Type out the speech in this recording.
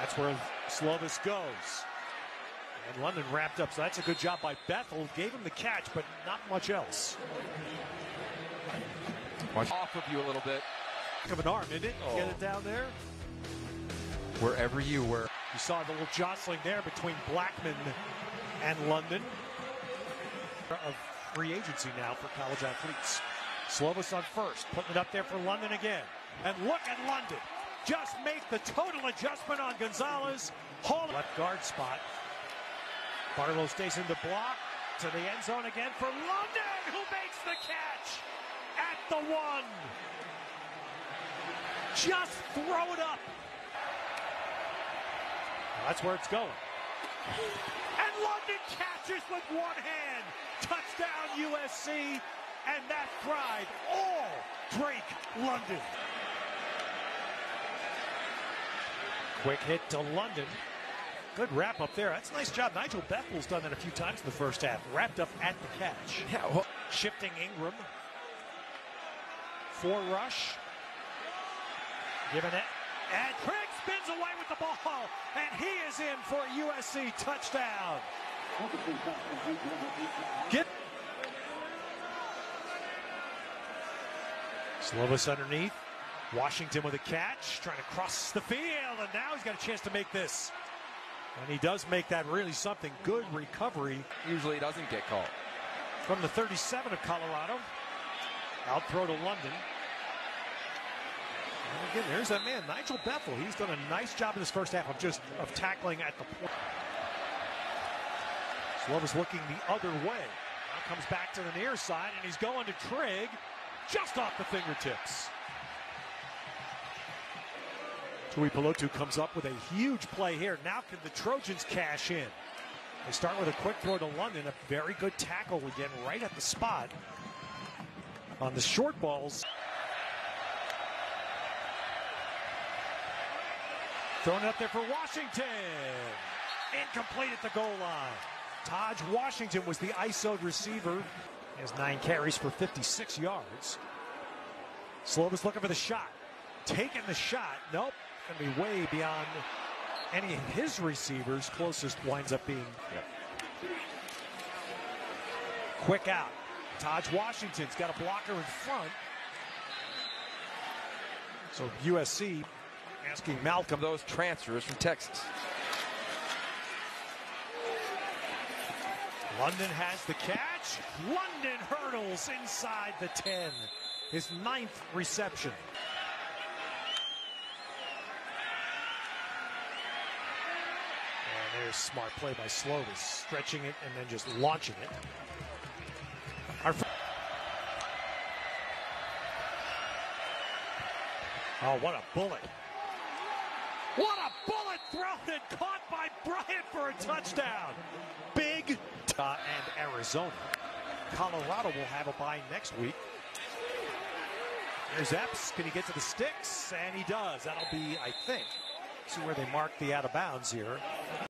That's where Slovis goes. And London wrapped up, so that's a good job by Bethel. Gave him the catch, but not much else. Watch off of you a little bit. Of an arm, isn't it? Oh. Get it oh. down there. Wherever you were. You saw the little jostling there between Blackmon and London. Of free agency now for college athletes. Slovis on first, putting it up there for London again. And look at London. Just make the total adjustment on Gonzalez. Hold left guard spot. Barlow stays in the block to the end zone again for London, who makes the catch at the one. Just throw it up. That's where it's going. And London catches with one hand. Touchdown USC. And that drive, all Drake London. Quick hit to London. Good wrap up there. That's a nice job. Nigel Bethel's done that a few times in the first half. Wrapped up at the catch. Yeah, well, Shifting Ingram. Four rush. Giving it. And Craig spins away with the ball. And he is in for a USC touchdown. Get. Slovis underneath. Washington with a catch. Trying to cross the field. And now he's got a chance to make this. And he does make that really something. Good recovery usually doesn't get called. from the 37 of Colorado. Out throw to London. And again, there's that man, Nigel Bethel. He's done a nice job in this first half of just of tackling at the point. Slovis looking the other way. Now comes back to the near side, and he's going to Trigg just off the fingertips. Tuipulotu comes up with a huge play here. Now can the Trojans cash in? They start with a quick throw to London. A very good tackle again, right at the spot. On the short balls. Throwing it up there for Washington. Incomplete at the goal line. Tahj Washington was the ISO'd receiver. He has nine carries for 56 yards. Slovis looking for the shot. Taking the shot. Nope. Going to be way beyond any of his receivers. Closest winds up being quick out. Tahj Washington's got a blocker in front. So USC asking Malcolm. Those transfers from Texas. London has the catch. London hurdles inside the 10. His ninth reception. There's smart play by Slovis, stretching it and then just launching it. Our oh, what a bullet. What a bullet thrown and caught by Bryant for a touchdown. Big uh, and Arizona. Colorado will have a bye next week. There's Epps. Can he get to the sticks? And he does. That'll be, I think, see where they mark the out of bounds here.